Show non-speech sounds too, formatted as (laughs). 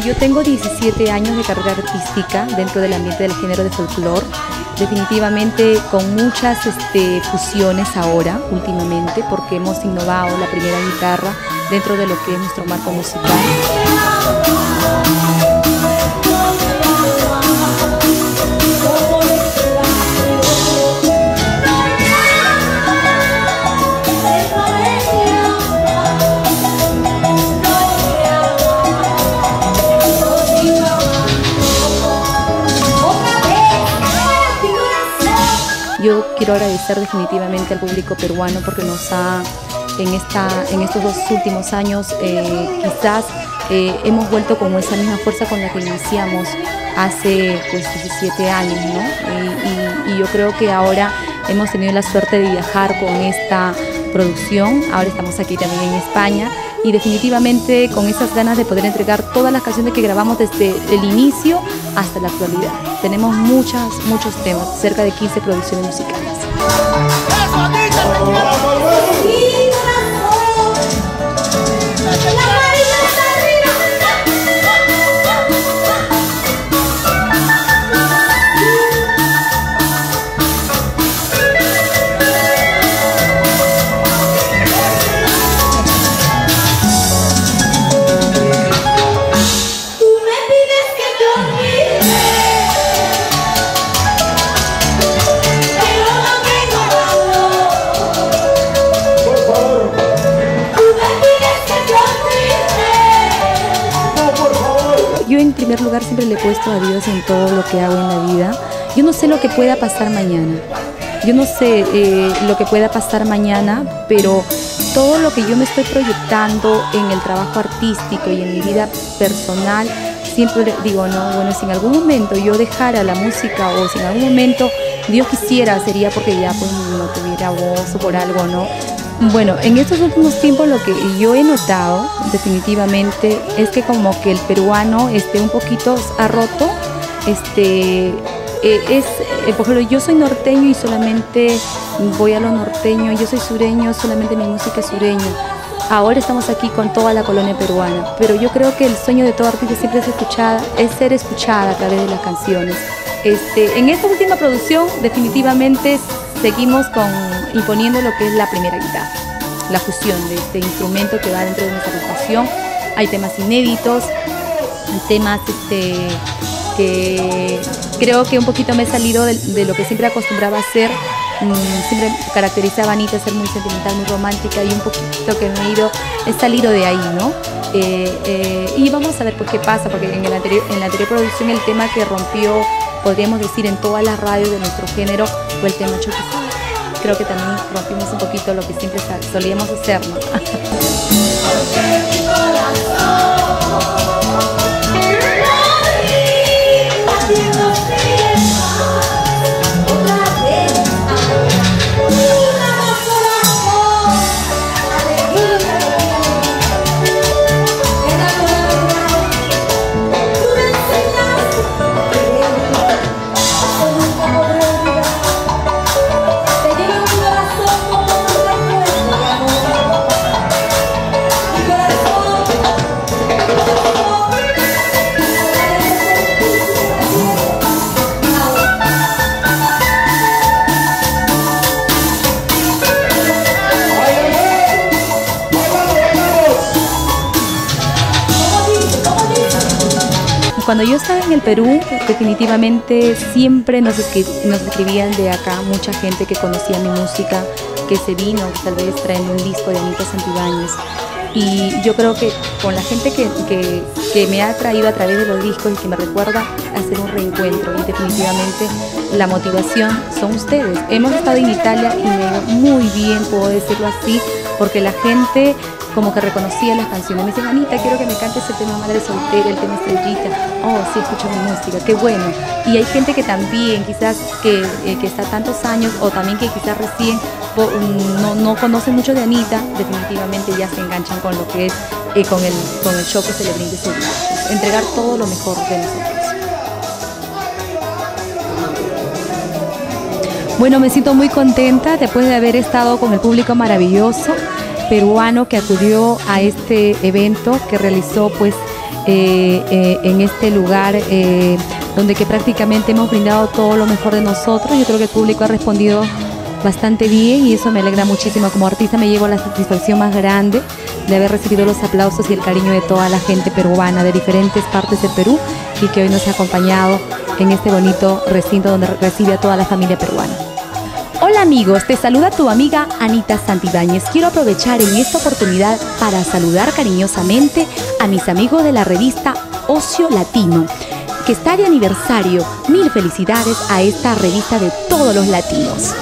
17 años de carrera artística dentro del ambiente del género de folclore, definitivamente con muchas este, fusiones ahora, últimamente, porque hemos innovado la primera guitarra dentro de lo que es nuestro marco musical. Yo quiero agradecer definitivamente al público peruano porque nos ha, en, esta, en estos dos últimos años, eh, quizás eh, hemos vuelto con esa misma fuerza con la que iniciamos hace pues, 17 años, ¿no? Y, y yo creo que ahora hemos tenido la suerte de viajar con esta producción, ahora estamos aquí también en España y definitivamente con esas ganas de poder entregar todas las canciones que grabamos desde el inicio hasta la actualidad. Tenemos muchas, muchos temas, cerca de 15 producciones musicales. En primer lugar siempre le he puesto a Dios en todo lo que hago en la vida. Yo no sé lo que pueda pasar mañana. Yo no sé eh, lo que pueda pasar mañana, pero todo lo que yo me estoy proyectando en el trabajo artístico y en mi vida personal, siempre digo, no, bueno, si en algún momento yo dejara la música o si en algún momento Dios quisiera, sería porque ya pues no tuviera voz o por algo, ¿no? Bueno, en estos últimos tiempos lo que yo he notado definitivamente es que como que el peruano este, un poquito ha roto, este, eh, es, eh, por ejemplo, yo soy norteño y solamente voy a lo norteño, yo soy sureño, solamente mi música es sureña. Ahora estamos aquí con toda la colonia peruana, pero yo creo que el sueño de todo artista siempre es, escuchada, es ser escuchada a través de las canciones. Este, en esta última producción definitivamente seguimos con, imponiendo lo que es la primera guitarra, la fusión de este instrumento que va dentro de nuestra agrupación. Hay temas inéditos, temas este, que creo que un poquito me he salido de, lo que siempre acostumbraba a hacer. Mm, siempre caracterizaba a Anita ser muy sentimental, muy romántica y un poquito que me he ido, he salido de ahí, ¿no? Eh, eh, y vamos a ver pues qué pasa, porque anterior, en la anterior producción el tema que rompió, podríamos decir, en todas las radios de nuestro género fue el tema Choque creo que también rompimos un poquito lo que siempre solíamos hacer, ¿no? (laughs) Cuando yo estaba en el Perú, definitivamente siempre nos, escri nos escribían de acá mucha gente que conocía mi música, que se vino tal vez trayendo un disco de Anita Santibáñez. Y yo creo que con la gente que, que, me ha traído a través de los discos y que me recuerda hacer un reencuentro y definitivamente la motivación son ustedes. Hemos estado en Italia y me ido muy bien, puedo decirlo así, porque la gente como que reconocía las canciones. Me dicen, Anita, quiero que me cantes el tema Madre Soltera, el tema Estrellita. Oh, sí, escucho mi música, qué bueno. Y hay gente que también, quizás que, eh, que está tantos años o también que quizás recién no, no conoce mucho de Anita, definitivamente ya se enganchan con lo que es, eh, con, el, con el show que se le brinde ese día. Entregar todo lo mejor de nosotros. Bueno, me siento muy contenta después de haber estado con el público maravilloso peruano que acudió a este evento que realizó pues eh, eh, en este lugar eh, donde que prácticamente hemos brindado todo lo mejor de nosotros. Yo creo que el público ha respondido bastante bien y eso me alegra muchísimo. Como artista me llevo la satisfacción más grande de haber recibido los aplausos y el cariño de toda la gente peruana de diferentes partes del Perú y que hoy nos ha acompañado en este bonito recinto donde recibe a toda la familia peruana. Hola amigos, te saluda tu amiga Anita Santibáñez. Quiero aprovechar en esta oportunidad para saludar cariñosamente a mis amigos de la revista Ocio Latino, que está de aniversario. Mil felicidades a esta revista de todos los latinos.